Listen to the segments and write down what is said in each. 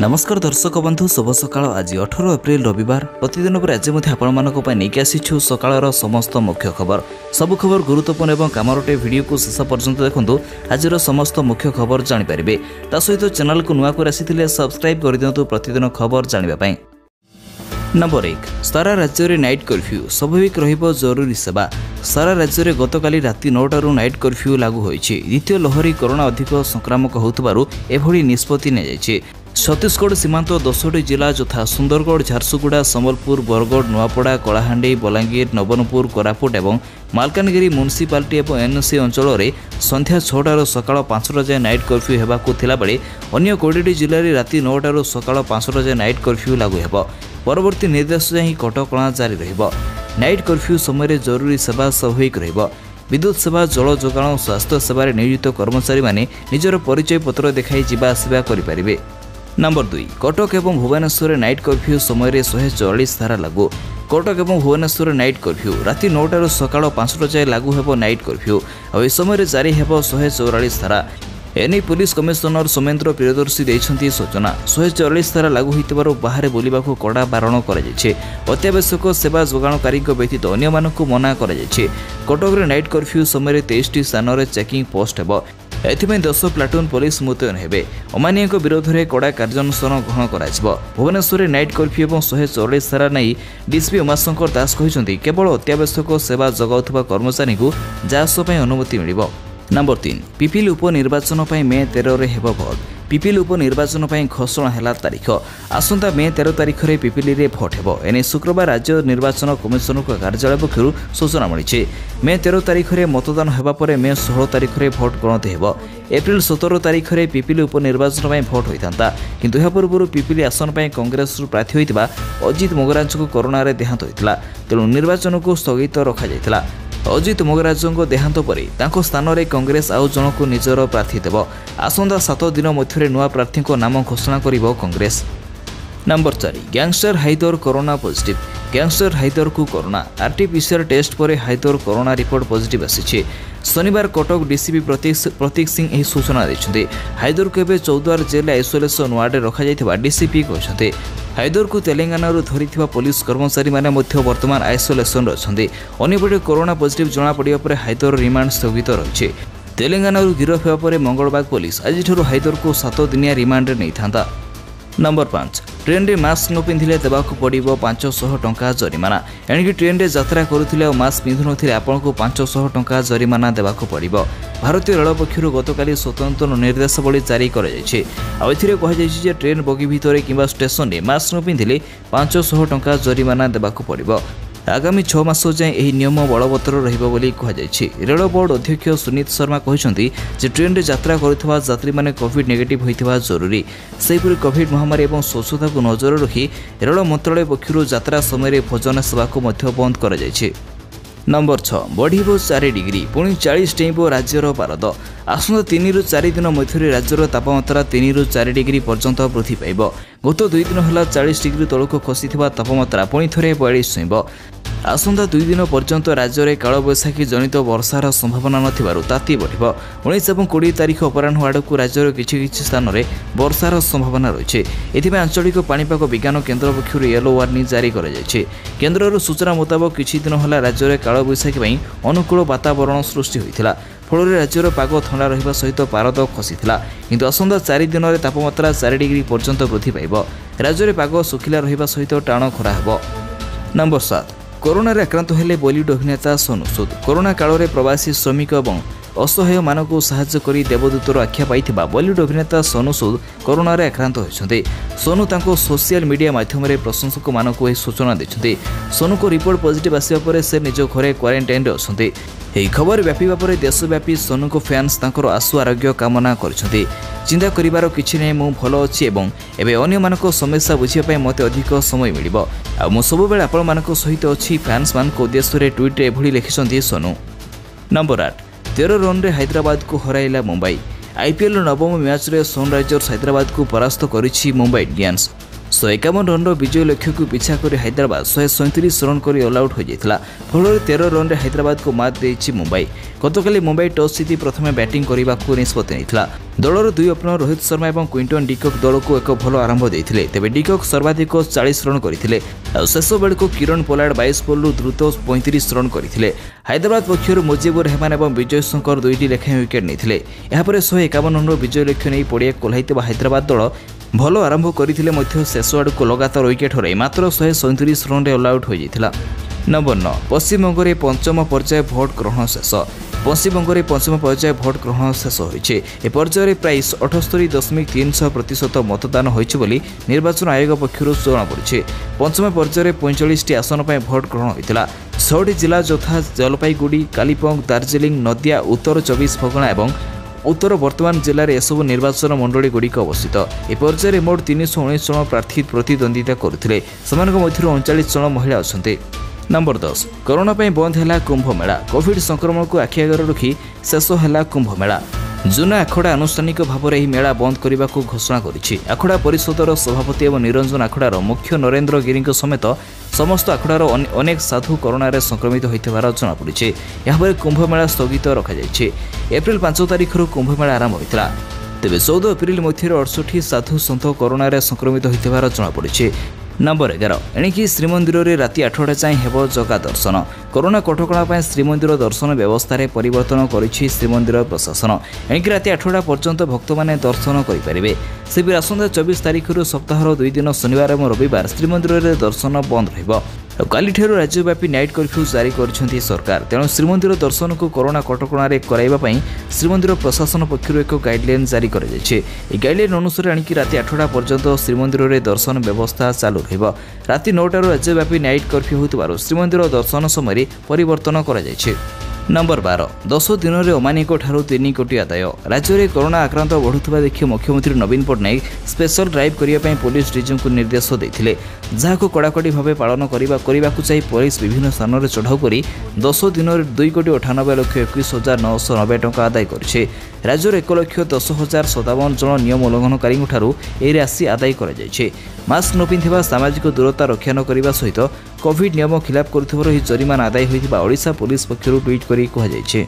ନମସ୍କାର ଦର୍ଶକ ବନ୍ଧୁ ଶୁଭ ସକାଳ। ଆଜି ଅଠର ଏପ୍ରିଲ ରବିବାର। ପ୍ରତିଦିନ ପରେ ଆଜି ମଧ୍ୟ ଆପଣମାନଙ୍କ ପାଇଁ ନେଇକି ଆସିଛୁ ସକାଳର ସମସ୍ତ ମୁଖ୍ୟ ଖବର। ସବୁ ଖବର ଗୁରୁତ୍ୱପୂର୍ଣ୍ଣ ଏବଂ କାମରଟେ ଭିଡ଼ିଓକୁ ଶେଷ ପର୍ଯ୍ୟନ୍ତ ଦେଖନ୍ତୁ। ଆଜିର ସମସ୍ତ ମୁଖ୍ୟ ଖବର ଜାଣିପାରିବେ। ତା ସହିତ ଚ୍ୟାନେଲକୁ ନୂଆ କରି ଆସିଥିଲେ ସବସ୍କ୍ରାଇବ୍ କରିଦିଅନ୍ତୁ ପ୍ରତିଦିନ ଖବର ଜାଣିବା ପାଇଁ। ନମ୍ବର ଏକ ସାରା ରାଜ୍ୟରେ ନାଇଟ୍ କର୍ଫ୍ୟୁ। ସ୍ୱାଭାବିକ ରହିବ ଜରୁରୀ ସେବା। ସାରା ରାଜ୍ୟରେ ଗତକାଲି ରାତି ନଅଟାରୁ ନାଇଟ୍ କର୍ଫ୍ୟୁ ଲାଗୁ ହୋଇଛି। ଦ୍ୱିତୀୟ ଲହରୀ କରୋନା ଅଧିକ ସଂକ୍ରାମକ ହେଉଥିବାରୁ ଏଭଳି ନିଷ୍ପତ୍ତି ନିଆଯାଇଛି। ଛତିଶଗଡ଼ ସୀମାନ୍ତ ଦଶଟି ଜିଲ୍ଲା ଯଥା ସୁନ୍ଦରଗଡ଼ ଝାରସୁଗୁଡ଼ା ସମ୍ବଲପୁର ବରଗଡ଼ ନୂଆପଡ଼ା କଳାହାଣ୍ଡି ବଲାଙ୍ଗୀର ନବରଙ୍ଗପୁର କୋରାପୁଟ ଏବଂ ମାଲକାନଗିରି ମ୍ୟୁନିସିପାଲିଟି ଏବଂ ଏନ୍ଏସି ଅଞ୍ଚଳରେ ସନ୍ଧ୍ୟା ଛଅଟାରୁ ସକାଳ ପାଞ୍ଚଟା ଯାଏଁ ନାଇଟ୍ କର୍ଫ୍ୟୁ ହେବାକୁ ଥିଲାବେଳେ ଅନ୍ୟ କୋଡ଼ିଏଟି ଜିଲ୍ଲାରେ ରାତି ନଅଟାରୁ ସକାଳ ପାଞ୍ଚଟା ଯାଏଁ ନାଇଟ୍ କର୍ଫ୍ୟୁ ଲାଗୁ ହେବ। ପରବର୍ତ୍ତୀ ନିର୍ଦ୍ଦେଶ ଯାଏଁ କଟକଣା ଜାରି ରହିବ। ନାଇଟ୍ କର୍ଫ୍ୟୁ ସମୟରେ ଜରୁରୀ ସେବା ସ୍ୱାଭାବିକ ରହିବ। ବିଦ୍ୟୁତ୍ ସେବା ଜଳ ଯୋଗାଣ ଓ ସ୍ୱାସ୍ଥ୍ୟ ସେବାରେ ନିୟୋଜିତ କର୍ମଚାରୀମାନେ ନିଜର ପରିଚୟ ପତ୍ର ଦେଖାଇ ଯିବା ଆସିବା କରିପାରିବେ। নম্বর দুই, কটক এবং ভুবনেশ্বরে নাইট কর্ফ্যু সময়ের শহে চল্লিশ ধারা লাগু। কটক এবং ভুবনেশ্বরে নাইট কর্ফ্যু রাতে নটার সকাল পাঁচটা যায় লাগু হব নাইট কর্ফ্যু আউ এ সময় জারি হব শহে চৌরাশ ধারা এনে পুলিশ কমিশনর সোমেন্দ্র প্রিয়দর্শী দিয়েছেন সূচনা শহে চল্লিশ ধারা লাগু হয়েবার বাহারে বুলবাক কড়া বারণ করা যাচ্ছে অত্যাবশ্যক সেবা যোগাণকারী ব্যতীত অন্য মনা করা যাচ্ছে কটকরে নাইট কর্ফ্যু সময় তেইশটি স্থানের চেকিং পোস্ট হব ଏଥିପାଇଁ ଦଶ ପ୍ଲାଟୁନ୍ ପୋଲିସ ମୁତୟନ ହେବେ। ଅମାନିଆଙ୍କ ବିରୋଧରେ କଡ଼ା କାର୍ଯ୍ୟାନୁଷ୍ଠାନ ଗ୍ରହଣ କରାଯିବ। ଭୁବନେଶ୍ୱରରେ ନାଇଟ୍ କର୍ଫ୍ୟୁ ଏବଂ ଶହେ ଚଉରାଳିଶ ଧାରା ନେଇ ଡିସିପି ଉମାଶଙ୍କର ଦାସ କହିଛନ୍ତି କେବଳ ଅତ୍ୟାବଶ୍ୟକ ସେବା ଯୋଗାଉଥିବା କର୍ମଚାରୀଙ୍କୁ ଯାଆସ ପାଇଁ ଅନୁମତି ମିଳିବ। ନମ୍ବର ତିନି ପିପିଲି ଉପନିର୍ବାଚନ ପାଇଁ ମେ ତେରରେ ହେବ ଭୋଟ। ପିପିଲି ଉପନିର୍ବାଚନ ପାଇଁ ଘୋଷଣା ହେଲା ତାରିଖ। ଆସନ୍ତା ମେ ତେର ତାରିଖରେ ପିପିଲିରେ ଭୋଟ ହେବ। ଏନେଇ ଶୁକ୍ରବାର ରାଜ୍ୟ ନିର୍ବାଚନ କମିଶନଙ୍କ କାର୍ଯ୍ୟାଳୟ ପକ୍ଷରୁ ସୂଚନା ମିଳିଛି। ମେ ତେର ତାରିଖରେ ମତଦାନ ହେବା ପରେ ମେ ଷୋହଳ ତାରିଖରେ ଭୋଟ ଗଣତି ହେବ। ଏପ୍ରିଲ ସତର ତାରିଖରେ ପିପିଲି ଉପନିର୍ବାଚନ ପାଇଁ ଭୋଟ ହୋଇଥାନ୍ତା। କିନ୍ତୁ ଏହା ପୂର୍ବରୁ ପିପିଲି ଆସନ ପାଇଁ କଂଗ୍ରେସରୁ ପ୍ରାର୍ଥୀ ହୋଇଥିବା ଅଜିତ ମଙ୍ଗରାଜଙ୍କୁ କରୋନାରେ ଦେହାନ୍ତ ହୋଇଥିଲା। ତେଣୁ ନିର୍ବାଚନକୁ ସ୍ଥଗିତ ରଖାଯାଇଥିଲା। ଅଜିତ ମଙ୍ଗରାଜଙ୍କ ଦେହାନ୍ତ ପରେ ତାଙ୍କ ସ୍ଥାନରେ କଂଗ୍ରେସ ଆଉ ଜଣକୁ ନିଜର ପ୍ରାର୍ଥୀ ଦେବ। ଆସନ୍ତା ସାତ ଦିନ ମଧ୍ୟରେ ନୂଆ ପ୍ରାର୍ଥୀଙ୍କ ନାମ ଘୋଷଣା କରିବ କଂଗ୍ରେସ। নম্বর চারি gangster Haidar corona positive gangster হাইদরকু corona RTPCR test পরে হাইদর করোনা রিপোর্ট পজিটিভ আসিছে। শনিবার কটক ডিসিপি প্রতীক প্রতীক সিং এই সূচনা দিয়েছেন হাইদরকু এবে চৌদ্বার জেল আইসোলেসন ওয়ার্ডে রখাযাই ডিসিপি কিন্তু হাইদরকু তেলেঙ্গানার ধরি পুলিশ কর্মচারী মানে বর্তমান আইসোলেসন অনেক অন্যপটে করোনা পজিটিভ জনাপড়া পরে হাইদর রিমান্ড স্থগিত রয়েছে তেলেঙ্গানার গিরফ হওয়া পরে মঙ্গলবার পুলিশ আজ হাইদরকু সাতদিনিয়া রিমান্ডে নেই নম্বর পাঁচ ଟ୍ରେନ୍ରେ ମାସ୍କ ନ ପିନ୍ଧିଲେ ଦେବାକୁ ପଡ଼ିବ ପାଞ୍ଚଶହ ଟଙ୍କା ଜରିମାନା। ଏଣିକି ଟ୍ରେନ୍ରେ ଯାତ୍ରା କରୁଥିଲେ ଆଉ ମାସ୍କ ପିନ୍ଧୁନଥିଲେ ଆପଣଙ୍କୁ ପାଞ୍ଚଶହ ଟଙ୍କା ଜରିମାନା ଦେବାକୁ ପଡ଼ିବ। ଭାରତୀୟ ରେଳ ପକ୍ଷରୁ ଗତକାଲି ସ୍ୱତନ୍ତ୍ର ନିର୍ଦ୍ଦେଶାବଳୀ ଜାରି କରାଯାଇଛି। ଆଉ ଏଥିରେ କୁହାଯାଇଛି ଯେ ଟ୍ରେନ୍ ବଗି ଭିତରେ କିମ୍ବା ଷ୍ଟେସନରେ ମାସ୍କ ନ ପିନ୍ଧିଲେ ପାଞ୍ଚଶହ ଟଙ୍କା ଜରିମାନା ଦେବାକୁ ପଡ଼ିବ। ଆଗାମୀ ଛଅ ମାସ ଯାଏଁ ଏହି ନିୟମ ବଳବତ୍ତର ରହିବ ବୋଲି କୁହାଯାଇଛି। ରେଳ ବୋର୍ଡ ଅଧ୍ୟକ୍ଷ ସୁନୀତ ଶର୍ମା କହିଛନ୍ତି ଯେ ଟ୍ରେନ୍ରେ ଯାତ୍ରା କରୁଥିବା ଯାତ୍ରୀମାନେ କୋଭିଡ୍ ନେଗେଟିଭ୍ ହୋଇଥିବା ଜରୁରୀ। ସେହିପରି କୋଭିଡ୍ ମହାମାରୀ ଏବଂ ସ୍ୱଚ୍ଛତାକୁ ନଜର ରଖି ରେଳ ମନ୍ତ୍ରଣାଳୟ ପକ୍ଷରୁ ଯାତ୍ରା ସମୟରେ ଭୋଜନ ସେବାକୁ ମଧ୍ୟ ବନ୍ଦ କରାଯାଇଛି। ନମ୍ବର ଛଅ ବଢ଼ିବ ଚାରି ଡିଗ୍ରୀ ପୁଣି ଚାଳିଶ ଡେଇଁବ ରାଜ୍ୟର ପାରଦ। ଆସନ୍ତା ତିନିରୁ ଚାରି ଦିନ ମଧ୍ୟରେ ରାଜ୍ୟର ତାପମାତ୍ରା ତିନିରୁ ଚାରି ଡିଗ୍ରୀ ପର୍ଯ୍ୟନ୍ତ ବୃଦ୍ଧି ପାଇବ। ଗତ ଦୁଇ ଦିନ ହେଲା ଚାଳିଶ ଡିଗ୍ରୀ ତଳକୁ ଖସିଥିବା ତାପମାତ୍ରା ପୁଣି ଥରେ ବୟାଳିଶ ଛୁଇଁବ ଆସନ୍ତା ଦୁଇ ଦିନ ପର୍ଯ୍ୟନ୍ତ ରାଜ୍ୟରେ କାଳବୈଶାଖୀ ଜନିତ ବର୍ଷାର ସମ୍ଭାବନା ନଥିବାରୁ ତାତି ବଢ଼ିବ ଉଣେଇଶ ଏବଂ କୋଡ଼ିଏ ତାରିଖ ଅପରାହ୍ନ ଆଡ଼କୁ ରାଜ୍ୟର କିଛି କିଛି ସ୍ଥାନରେ ବର୍ଷାର ସମ୍ଭାବନା ରହିଛି। ଏଥିପାଇଁ ଆଞ୍ଚଳିକ ପାଣିପାଗ ବିଜ୍ଞାନ କେନ୍ଦ୍ର ପକ୍ଷରୁ ୟେଲୋ ୱାର୍ଣ୍ଣିଂ ଜାରି କରାଯାଇଛି। କେନ୍ଦ୍ରର ସୂଚନା ମୁତାବକ କିଛି ଦିନ ହେଲା ରାଜ୍ୟରେ କାଳବୈଶାଖୀ ପାଇଁ ଅନୁକୂଳ ବାତାବରଣ ସୃଷ୍ଟି ହୋଇଥିଲା। ଫଳରେ ରାଜ୍ୟର ପାଗ ଥଣ୍ଡା ରହିବା ସହିତ ପାରଦ ଖସିଥିଲା। କିନ୍ତୁ ଆସନ୍ତା ଚାରି ଦିନରେ ତାପମାତ୍ରା ଚାରି ଡିଗ୍ରୀ ପର୍ଯ୍ୟନ୍ତ ବୃଦ୍ଧି ପାଇବ। ରାଜ୍ୟରେ ପାଗ ଶୁଖିଲା ରହିବା ସହିତ ଟାଣ ଖରା ହେବ। ନମ୍ବର ସାତ। କରୋନାରେ ଆକ୍ରାନ୍ତ ହେଲେ ବଲିଉଡ୍ ଅଭିନେତା ସୋନୁ ସୁଦ କରୋନା କାଳରେ ପ୍ରବାସୀ ଶ୍ରମିକ ଏବଂ ଅସହାୟମାନଙ୍କୁ ସାହାଯ୍ୟ କରି ଦେବଦୂତର ଆଖ୍ୟା ପାଇଥିବା ବଲିଉଡ୍ ଅଭିନେତା ସୋନୁ ସୁଦ କରୋନାରେ ଆକ୍ରାନ୍ତ ହୋଇଛନ୍ତି। ସୋନୁ ତାଙ୍କ ସୋସିଆଲ ମିଡିଆ ମାଧ୍ୟମରେ ପ୍ରଶଂସକମାନଙ୍କୁ ଏହି ସୂଚନା ଦେଇଛନ୍ତି। ସୋନୁଙ୍କ ରିପୋର୍ଟ ପଜିଟିଭ୍ ଆସିବା ପରେ ସେ ନିଜ ଘରେ କ୍ୱାରେଣ୍ଟାଇନ୍ରେ ଅଛନ୍ତି। ଏହି ଖବର ବ୍ୟାପିବା ପରେ ଦେଶବ୍ୟାପୀ ସୋନୁଙ୍କ ଫ୍ୟାନ୍ସ ତାଙ୍କର ଆଶୁ ଆରୋଗ୍ୟ କାମନା କରିଛନ୍ତି। ଚିନ୍ତା କରିବାର କିଛି ନାହିଁ ମୁଁ ଭଲ ଅଛି ଏବଂ ଏବେ ଅନ୍ୟମାନଙ୍କ ସମସ୍ୟା ବୁଝିବା ପାଇଁ ମୋତେ ଅଧିକ ସମୟ ମିଳିବ। ଆଉ ମୁଁ ସବୁବେଳେ ଆପଣମାନଙ୍କ ସହିତ ଅଛି। ଫ୍ୟାନ୍ସମାନଙ୍କ ଉଦ୍ଦେଶ୍ୟରେ ଟ୍ୱିଟ୍ରେ ଏଭଳି ଲେଖିଛନ୍ତି ସୋନୁ। ନମ୍ବର ଆଠ। ତେର ରନ୍ରେ ହାଇଦ୍ରାବାଦକୁ ହରାଇଲା ମୁମ୍ବାଇ ଆଇପିଏଲ୍ର ନବମ ମ୍ୟାଚ୍ରେ ସନ୍ରାଇଜର୍ସ ହାଇଦ୍ରାବାଦକୁ ପରାସ୍ତ କରିଛି ମୁମ୍ବାଇ ଇଣ୍ଡିଆନ୍ସ ଶହେ ଏକାବନ ରନ୍ର ବିଜୟ ଲକ୍ଷ୍ୟକୁ ପିଛା କରି ହାଇଦ୍ରାବାଦ ଶହେ ସଇଁତିରିଶ ରନ୍ କରି ଅଲ୍ ଆଉଟ୍ ହୋଇଯାଇଥିଲା। ଫଳରେ ତେର ରନ୍ରେ ହାଇଦ୍ରାବାଦକୁ ମାତ୍ ଦେଇଛି ମୁମ୍ବାଇ। ଗତକାଲି ମୁମ୍ବାଇ ଟସ୍ ଜିତି ପ୍ରଥମେ ବ୍ୟାଟିଂ କରିବାକୁ ନିଷ୍ପତ୍ତି ନେଇଥିଲା। ଦଳର ଦୁଇ ଓପନର ରୋହିତ ଶର୍ମା ଏବଂ କ୍ୱିଣ୍ଟନ୍ ଡିକକ୍ ଦଳକୁ ଏକ ଭଲ ଆରମ୍ଭ ଦେଇଥିଲେ। ତେବେ ଡିକକ୍ ସର୍ବାଧିକ ଚାଳିଶ ରନ୍ କରିଥିଲେ। ଆଉ ଶେଷ ବେଳକୁ କିରଣ ପୋଲାର୍ଡ ବାଇଶ ବଲ୍ରୁ ଦ୍ରୁତ ପଇଁତିରିଶ ରନ୍ କରିଥିଲେ। ହାଇଦ୍ରାବାଦ ପକ୍ଷରୁ ମୁଜିବୁର ରେହମାନ ଏବଂ ବିଜୟ ଶଙ୍କର ଦୁଇଟି ଲେଖାଏଁ ୱିକେଟ୍ ନେଇଥିଲେ। ଏହାପରେ ଶହେ ଏକାବନ ରନ୍ର ବିଜୟ ଲକ୍ଷ୍ୟ ନେଇ ପଡ଼ିଆକୁ ଓହ୍ଲାଇଥିବା ହାଇଦ୍ରାବାଦ ଦଳ ଭଲ ଆରମ୍ଭ କରିଥିଲେ ମଧ୍ୟ ଶେଷ ଆଡ଼କୁ ଲଗାତାର ୱିକେଟ୍ ହରାଇ ମାତ୍ର ଶହେ ସଇଁତିରିଶ ରନ୍ରେ ଅଲ୍ ଆଉଟ୍ ହୋଇଯାଇଥିଲା। ନମ୍ବର ନଅ ପଶ୍ଚିମବଙ୍ଗରେ ପଞ୍ଚମ ପର୍ଯ୍ୟାୟ ଭୋଟ୍ ଗ୍ରହଣ ଶେଷ। ପଶ୍ଚିମବଙ୍ଗରେ ପଞ୍ଚମ ପର୍ଯ୍ୟାୟ ଭୋଟ୍ ଗ୍ରହଣ ଶେଷ ହୋଇଛି। ଏ ପର୍ଯ୍ୟାୟରେ ପ୍ରାୟ ଅଠସ୍ତରୀ ଦଶମିକ ତିନିଶହ ପ୍ରତିଶତ ମତଦାନ ହୋଇଛି ବୋଲି ନିର୍ବାଚନ ଆୟୋଗ ପକ୍ଷରୁ ଜଣାପଡ଼ିଛି ପଞ୍ଚମ ପର୍ଯ୍ୟାୟରେ ପଇଁଚାଳିଶଟି ଆସନ ପାଇଁ ଭୋଟ୍ ଗ୍ରହଣ ହୋଇଥିଲା। ଛଅଟି ଜିଲ୍ଲା ଯଥା ଜଲପାଇଗୁଡ଼ି କାଲିପଙ୍ଗ ଦାର୍ଜିଲିଂ ନଦିଆ ଉତ୍ତର ଚବିଶ ପରଗଣା ଏବଂ ଉତ୍ତର ବର୍ତ୍ତମାନ ଜିଲ୍ଲାରେ ଏସବୁ ନିର୍ବାଚନ ମଣ୍ଡଳୀଗୁଡ଼ିକ ଅବସ୍ଥିତ ଏ ପର୍ଯ୍ୟାୟରେ ମୋଟ ତିନିଶହ ଉଣେଇଶ ଜଣ ପ୍ରାର୍ଥୀ ପ୍ରତିଦ୍ୱନ୍ଦିତା କରୁଥିଲେ ସେମାନଙ୍କ ମଧ୍ୟରୁ ଅଣଚାଳିଶ ଜଣ ମହିଳା ଅଛନ୍ତି। ନମ୍ବର ଦଶ କରୋନା ପାଇଁ ବନ୍ଦ ହେଲା କୁମ୍ଭମେଳା କୋଭିଡ୍ ସଂକ୍ରମଣକୁ ଆଖି ଆଗରେ ରଖି ଶେଷ ହେଲା କୁମ୍ଭମେଳା ଜୁନା ଆଖଡ଼ା ଆନୁଷ୍ଠାନିକ ଭାବରେ ଏହି ମେଳା ବନ୍ଦ କରିବାକୁ ଘୋଷଣା କରିଛି। ଆଖଡ଼ା ପରିଷଦର ସଭାପତି ଏବଂ ନିରଞ୍ଜନ ଆଖଡ଼ାର ମୁଖ୍ୟ ନରେନ୍ଦ୍ର ଗିରିଙ୍କ ସମେତ ସମସ୍ତ ଆଖଡ଼ାର ଅନେକ ସାଧୁ କରୋନାରେ ସଂକ୍ରମିତ ହୋଇଥିବାର ଜଣାପଡ଼ିଛି। ଏହାପରେ କୁମ୍ଭମେଳା ସ୍ଥଗିତ ରଖାଯାଇଛି। ଏପ୍ରିଲ ପାଞ୍ଚ ତାରିଖରୁ କୁମ୍ଭମେଳା ଆରମ୍ଭ ହୋଇଥିଲା। ତେବେ ଚଉଦ ଏପ୍ରିଲ ମଧ୍ୟରେ ଅଠଷଠି ସାଧୁ ସନ୍ଥ କରୋନାରେ ସଂକ୍ରମିତ ହୋଇଥିବାର ଜଣାପଡ଼ିଛି। ନମ୍ବର ଏଗାର। ଏଣିକି ଶ୍ରୀମନ୍ଦିରରେ ରାତି ଆଠଟା ଯାଏଁ ହେବ ଜଗା ଦର୍ଶନ। କରୋନା କଟକଣା ପାଇଁ ଶ୍ରୀମନ୍ଦିର ଦର୍ଶନ ବ୍ୟବସ୍ଥାରେ ପରିବର୍ତ୍ତନ କରିଛି ଶ୍ରୀମନ୍ଦିର ପ୍ରଶାସନ। ଏଣିକି ରାତି ଆଠଟା ପର୍ଯ୍ୟନ୍ତ ଭକ୍ତମାନେ ଦର୍ଶନ କରିପାରିବେ। ଶିବିର ଆସନ୍ତା ଚବିଶ ତାରିଖରୁ ସପ୍ତାହର ଦୁଇ ଦିନ ଶନିବାର ଏବଂ ରବିବାର ଶ୍ରୀମନ୍ଦିରରେ ଦର୍ଶନ ବନ୍ଦ ରହିବ। ଆଉ କାଲିଠାରୁ ରାଜ୍ୟବ୍ୟାପୀ ନାଇଟ୍ କର୍ଫ୍ୟୁ ଜାରି କରିଛନ୍ତି ସରକାର। ତେଣୁ ଶ୍ରୀମନ୍ଦିର ଦର୍ଶନକୁ କରୋନା କଟକଣାରେ କରାଇବା ପାଇଁ ଶ୍ରୀମନ୍ଦିର ପ୍ରଶାସନ ପକ୍ଷରୁ ଏକ ଗାଇଡ୍ଲାଇନ୍ ଜାରି କରାଯାଇଛି। ଏହି ଗାଇଡ୍ଲାଇନ୍ ଅନୁସାରେ ଆଣିକି ରାତି ଆଠଟା ପର୍ଯ୍ୟନ୍ତ ଶ୍ରୀମନ୍ଦିରରେ ଦର୍ଶନ ବ୍ୟବସ୍ଥା ଚାଲୁ ରହିବ। ରାତି ନଅଟାରୁ ରାଜ୍ୟବ୍ୟାପୀ ନାଇଟ୍ କର୍ଫ୍ୟୁ ହେଉଥିବାରୁ ଶ୍ରୀମନ୍ଦିର ଦର୍ଶନ ସମୟରେ ପରିବର୍ତ୍ତନ କରାଯାଇଛି। ନମ୍ବର ବାର ଦଶ ଦିନରେ ଅମାନିଙ୍କଠାରୁ ତିନି କୋଟି ଆଦାୟ ରାଜ୍ୟରେ କରୋନା ଆକ୍ରାନ୍ତ ବଢ଼ୁଥିବା ଦେଖି ମୁଖ୍ୟମନ୍ତ୍ରୀ ନବୀନ ପଟ୍ଟନାୟକ ସ୍ପେଶାଲ ଡ୍ରାଇଭ୍ କରିବା ପାଇଁ ପୋଲିସ ଡିଜିଙ୍କୁ ନିର୍ଦ୍ଦେଶ ଦେଇଥିଲେ ଯାହାକୁ କଡ଼ାକଡ଼ି ଭାବେ ପାଳନ କରିବା କରିବାକୁ ଯାଇ ପୋଲିସ ବିଭିନ୍ନ ସ୍ଥାନରେ ଚଢ଼ାଉ କରି ଦଶ ଦିନରେ ଦୁଇ କୋଟି ଅଠାନବେ ଲକ୍ଷ ଏକୋଇଶ ହଜାର ନଅଶହ ନବେ ଟଙ୍କା ଆଦାୟ କରିଛି ରାଜ୍ୟର ଏକ ଲକ୍ଷ ଦଶ ହଜାର ସତାବନ ଜଣ ନିୟମ ଉଲ୍ଲଂଘନକାରୀଙ୍କଠାରୁ ଏହି ରାଶି ଆଦାୟ କରାଯାଇଛି ମାସ୍କ ନ ପିନ୍ଧିବା ସାମାଜିକ ଦୂରତା ରକ୍ଷା ନ କରିବା ସହିତ କୋଭିଡ୍ ନିୟମ ଖିଲାପ କରୁଥିବାରୁ ଏହି ଜରିମାନା ଆଦାୟ ହୋଇଥିବା ଓଡ଼ିଶା ପୋଲିସ ପକ୍ଷରୁ ଟ୍ୱିଟ୍ କରି କୁହାଯାଇଛି।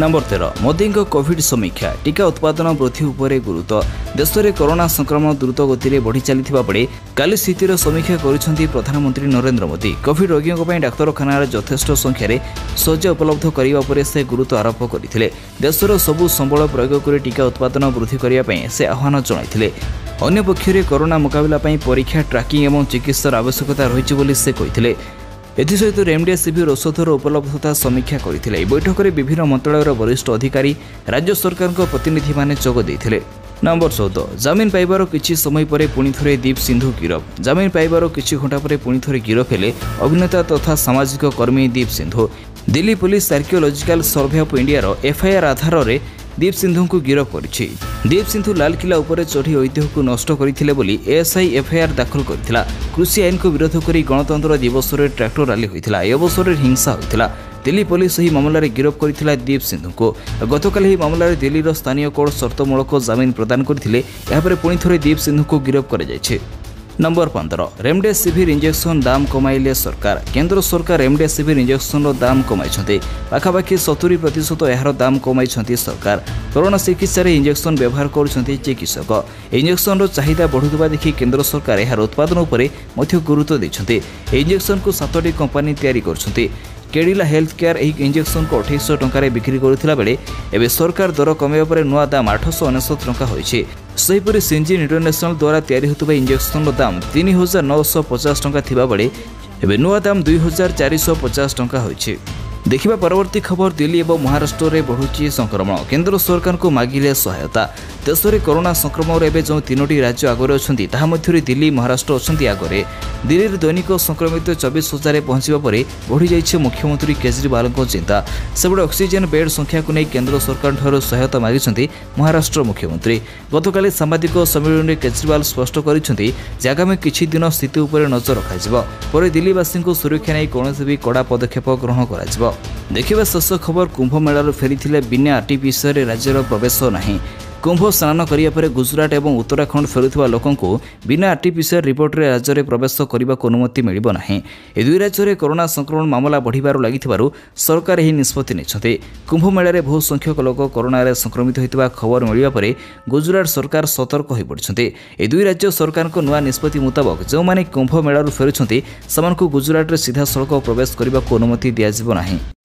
ନମ୍ବର ତେର ମୋଦିଙ୍କ କୋଭିଡ୍ ସମୀକ୍ଷା ଟିକା ଉତ୍ପାଦନ ବୃଦ୍ଧି ଉପରେ ଗୁରୁତ୍ୱ। ଦେଶରେ କରୋନା ସଂକ୍ରମଣ ଦ୍ରୁତ ଗତିରେ ବଢ଼ି ଚାଲିଥିବା ବେଳେ କାଲି ସ୍ଥିତିର ସମୀକ୍ଷା କରିଛନ୍ତି ପ୍ରଧାନମନ୍ତ୍ରୀ ନରେନ୍ଦ୍ର ମୋଦି। କୋଭିଡ୍ ରୋଗୀଙ୍କ ପାଇଁ ଡାକ୍ତରଖାନାରେ ଯଥେଷ୍ଟ ସଂଖ୍ୟାରେ ଶଯ୍ୟା ଉପଲବ୍ଧ କରିବା ଉପରେ ସେ ଗୁରୁତ୍ୱ ଆରୋପ କରିଥିଲେ। ଦେଶର ସବୁ ସମ୍ବଳ ପ୍ରୟୋଗ କରି ଟିକା ଉତ୍ପାଦନ ବୃଦ୍ଧି କରିବା ପାଇଁ ସେ ଆହ୍ୱାନ ଜଣାଇଥିଲେ। ଅନ୍ୟପକ୍ଷରେ କରୋନା ମୁକାବିଲା ପାଇଁ ପରୀକ୍ଷା ଟ୍ରାକିଂ ଏବଂ ଚିକିତ୍ସାର ଆବଶ୍ୟକତା ରହିଛି ବୋଲି ସେ କହିଥିଲେ। ଏଥିସହିତ ରେମ୍ଡେସିଭିର ଔଷଧର ଉପଲବ୍ଧତା ସମୀକ୍ଷା କରିଥିଲେ। ଏହି ବୈଠକରେ ବିଭିନ୍ନ ମନ୍ତ୍ରଣାଳୟର ବରିଷ୍ଠ ଅଧିକାରୀ ରାଜ୍ୟ ସରକାରଙ୍କ ପ୍ରତିନିଧିମାନେ ଯୋଗ ଦେଇଥିଲେ। ନମ୍ବର ଚଉଦ। ଜାମିନ ପାଇବାର କିଛି ସମୟ ପରେ ପୁଣି ଥରେ ଦୀପ ସିନ୍ଧୁ ଗିରଫ। ଜାମିନ ପାଇବାର କିଛି ଘଣ୍ଟା ପରେ ପୁଣି ଥରେ ଗିରଫ ହେଲେ ଅଭିନେତା ତଥା ସାମାଜିକ କର୍ମୀ Deep Sidhu. Delhi police archaeological survey of ଇଣ୍ଡିଆର ଏଫ୍ଆଇଆର୍ ଆଧାରରେ ଦୀପ ସିନ୍ଧୁଙ୍କୁ ଗିରଫ କରିଛି ଦୀପ ସିନ୍ଧୁ ଲାଲକିଲ୍ଲା ଉପରେ ଚଢ଼ି ଐତିହ୍ୟକୁ ନଷ୍ଟ କରିଥିଲେ ବୋଲି ଏଏସ୍ଆଇ ଏଫ୍ଆଇଆର୍ ଦାଖଲ କରିଥିଲା କୃଷି ଆଇନକୁ ବିରୋଧ କରି ଗଣତନ୍ତ୍ର ଦିବସରେ ଟ୍ରାକ୍ଟର ରାଲି ହୋଇଥିଲା ଏ ଅବସରରେ ହିଂସା ହୋଇଥିଲା ଦିଲ୍ଲୀ ପୋଲିସ ଏହି ମାମଲାରେ ଗିରଫ କରିଥିଲା ଦୀପ ସିନ୍ଧୁଙ୍କୁ ଗତକାଲି ଏହି ମାମଲାରେ ଦିଲ୍ଲୀର ସ୍ଥାନୀୟ କୋର୍ଟ ସର୍ତ୍ତମୂଳକ ଜାମିନ ପ୍ରଦାନ କରିଥିଲେ ଏହାପରେ ପୁଣି ଥରେ ଦୀପ ସିନ୍ଧୁଙ୍କୁ ଗିରଫ କରାଯାଇଛି ନମ୍ବର ପନ୍ଦର ରେମ୍ଡେସିଭିର ଇଞ୍ଜେକ୍ସନ ଦାମ କମାଇଲେ ସରକାର କେନ୍ଦ୍ର ସରକାର ରେମ୍ଡେସିଭିର ଇଞ୍ଜେକ୍ସନର ଦାମ କମାଇଛନ୍ତି ପାଖାପାଖି ସତୁରି ପ୍ରତିଶତ ଏହାର ଦାମ କମାଇଛନ୍ତି ସରକାର କରୋନା ଚିକିତ୍ସାରେ ଇଞ୍ଜେକ୍ସନ ବ୍ୟବହାର କରୁଛନ୍ତି ଚିକିତ୍ସକ ଇଞ୍ଜେକ୍ସନର ଚାହିଦା ବଢ଼ୁଥିବା ଦେଖି କେନ୍ଦ୍ର ସରକାର ଏହାର ଉତ୍ପାଦନ ଉପରେ ମଧ୍ୟ ଗୁରୁତ୍ୱ ଦେଇଛନ୍ତି ଏହି ଇଞ୍ଜେକ୍ସନକୁ ସାତଟି କମ୍ପାନୀ ତିଆରି କରୁଛନ୍ତି କେଡ଼ିଲା ହେଲ୍ଥ କେୟାର ଏହି ଇଞ୍ଜେକ୍ସନକୁ ଅଠେଇଶହ ଟଙ୍କାରେ ବିକ୍ରି କରୁଥିଲା ବେଳେ ଏବେ ସରକାର ଦର କମାଇବା ପରେ ନୂଆ ଦାମ ଆଠଶହ ଅନେଶତ ଟଙ୍କା ହୋଇଛି ସେହିପରି ସିଞ୍ଜିନ୍ ଇଣ୍ଟରନ୍ୟାସନାଲ ଦ୍ୱାରା ତିଆରି ହେଉଥିବା ଇଞ୍ଜେକ୍ସନର ଦାମ ତିନି ହଜାର ନଅଶହ ପଚାଶ ଟଙ୍କା ଥିବାବେଳେ ଏବେ ନୂଆ ଦାମ ଦୁଇ ହଜାର ଚାରିଶହ ପଚାଶ ଟଙ୍କା ହୋଇଛି। ଦେଖିବା ପରବର୍ତ୍ତୀ ଖବର ଦିଲ୍ଲୀ ଏବଂ ମହାରାଷ୍ଟ୍ରରେ ବଢ଼ୁଛି ସଂକ୍ରମଣ କେନ୍ଦ୍ର ସରକାରଙ୍କୁ ମାଗିଲେ ସହାୟତା ଦେଶରେ କରୋନା ସଂକ୍ରମଣରେ ଏବେ ଯେଉଁ ତିନୋଟି ରାଜ୍ୟ ଆଗରେ ଅଛନ୍ତି ତାହା ମଧ୍ୟରେ ଦିଲ୍ଲୀ ମହାରାଷ୍ଟ୍ର ଅଛନ୍ତି ଆଗରେ ଦିଲ୍ଲୀରେ ଦୈନିକ ସଂକ୍ରମିତ ଚବିଶ ହଜାରରେ ପହଞ୍ଚିବା ପରେ ବଢ଼ିଯାଇଛି ମୁଖ୍ୟମନ୍ତ୍ରୀ କେଜରିୱାଲଙ୍କ ଚିନ୍ତା ସେପଟେ ଅକ୍ସିଜେନ୍ ବେଡ୍ ସଂଖ୍ୟାକୁ ନେଇ କେନ୍ଦ୍ର ସରକାରଙ୍କଠାରୁ ସହାୟତା ମାଗିଛନ୍ତି ମହାରାଷ୍ଟ୍ର ମୁଖ୍ୟମନ୍ତ୍ରୀ ଗତକାଲି ସାମ୍ବାଦିକ ସମ୍ମିଳନୀରେ କେଜରିୱାଲ ସ୍ପଷ୍ଟ କରିଛନ୍ତି ଯେ ଆଗାମୀ କିଛି ଦିନ ସ୍ଥିତି ଉପରେ ନଜର ରଖାଯିବ ପରେ ଦିଲ୍ଲୀବାସୀଙ୍କୁ ସୁରକ୍ଷା ନେଇ କୌଣସି ବି କଡ଼ା ପଦକ୍ଷେପ ଗ୍ରହଣ କରାଯିବ ଦେଖିବା ଶେଷ ଖବର କୁମ୍ଭମେଳାରୁ ଫେରିଥିଲେ ବିନା ଆର୍ଟିପିସିଆରରେ ରାଜ୍ୟର ପ୍ରବେଶ ନାହିଁ। କୁମ୍ଭ ସ୍ନାନ କରିବା ପରେ ଗୁଜରାଟ ଏବଂ ଉତ୍ତରାଖଣ୍ଡ ଫେରୁଥିବା ଲୋକଙ୍କୁ ବିନା ଆର୍ଟିପିସିଆର ରିପୋର୍ଟରେ ରାଜ୍ୟରେ ପ୍ରବେଶ କରିବାକୁ ଅନୁମତି ମିଳିବ ନାହିଁ। ଏ ଦୁଇ ରାଜ୍ୟରେ କରୋନା ସଂକ୍ରମଣ ମାମଲା ବଢ଼ିବାରୁ ଲାଗିଥିବାରୁ ସରକାର ଏହି ନିଷ୍ପତ୍ତି ନେଇଛନ୍ତି। କୁମ୍ଭମେଳାରେ ବହୁ ସଂଖ୍ୟକ ଲୋକ କରୋନାରେ ସଂକ୍ରମିତ ହୋଇଥିବା ଖବର ମିଳିବା ପରେ ଗୁଜରାଟ ସରକାର ସତର୍କ ହୋଇପଡ଼ିଛନ୍ତି। ଏ ଦୁଇ ରାଜ୍ୟ ସରକାରଙ୍କ ନୂଆ ନିଷ୍ପତ୍ତି ମୁତାବକ ଯେଉଁମାନେ କୁମ୍ଭ ମେଳାରୁ ଫେରୁଛନ୍ତି ସେମାନଙ୍କୁ ଗୁଜରାଟରେ ସିଧାସଳଖ ପ୍ରବେଶ କରିବାକୁ ଅନୁମତି ଦିଆଯିବ ନାହିଁ।